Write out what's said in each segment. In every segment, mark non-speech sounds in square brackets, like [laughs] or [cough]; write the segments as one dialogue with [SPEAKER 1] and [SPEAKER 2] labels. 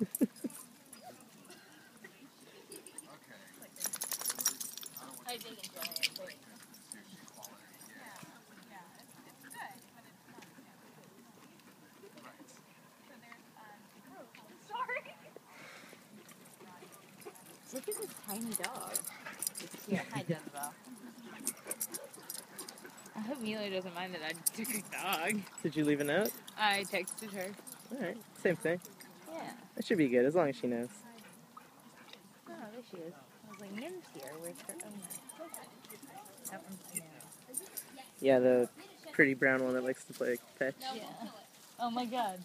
[SPEAKER 1] Look at this tiny dog. It's cute. Hi, Denzel. I hope Mila doesn't mind that I took a dog.
[SPEAKER 2] Did you leave a note?
[SPEAKER 1] I texted her.
[SPEAKER 2] All right, same thing. That should be good as long as she knows.
[SPEAKER 1] Oh, there she is. I was like, here. Where's her? That one's.
[SPEAKER 2] Yeah, the pretty brown one that likes to play fetch.
[SPEAKER 1] Yeah. Oh my god.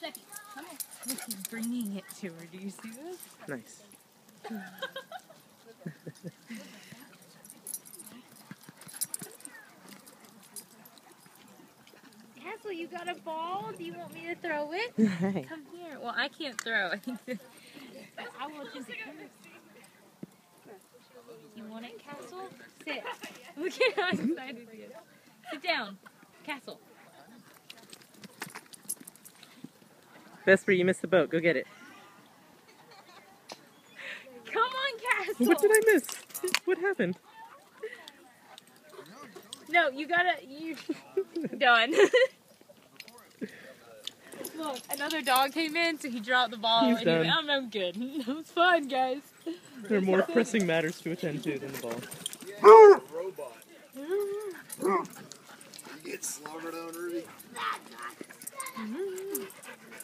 [SPEAKER 1] Look, he's bringing it to her. Do you see this?
[SPEAKER 2] Nice. [laughs]
[SPEAKER 1] Castle, you got a ball? Do you want me to throw it? [laughs]
[SPEAKER 2] Hi.
[SPEAKER 1] Come. Well, I can't throw. [laughs] I think I want you to. You want it, Castle? Sit. Look at how excited he is. Sit down. Castle.
[SPEAKER 2] Vesper, you missed the boat. Go get it.
[SPEAKER 1] Come on, Castle.
[SPEAKER 2] What did I miss? What happened?
[SPEAKER 1] No, you gotta. You [laughs] done. [laughs] Look, another dog came in, so he dropped the ball.
[SPEAKER 2] He's
[SPEAKER 1] and he went,
[SPEAKER 2] done.
[SPEAKER 1] I'm, I'm good. [laughs] It was fun, guys.
[SPEAKER 2] There are more pressing matters to attend to than the ball.
[SPEAKER 3] robot. You get slaughtered on Ruby.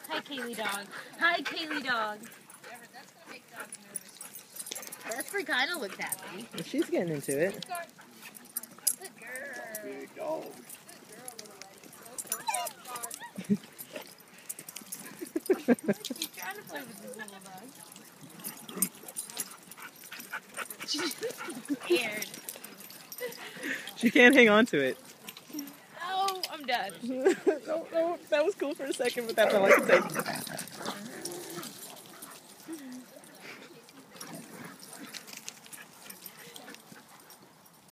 [SPEAKER 1] Hi, Kaylee dog. Hi, Kaylee dog. Vesper kind of looks happy.
[SPEAKER 2] She's getting into it.
[SPEAKER 1] Good girl.
[SPEAKER 3] Big dog.
[SPEAKER 1] She's trying to play with this little dog. She's scared. [laughs]
[SPEAKER 2] She can't hang on to it.
[SPEAKER 1] Oh, I'm done. [laughs]
[SPEAKER 2] no, no, that was cool for a second, but that's all I can say.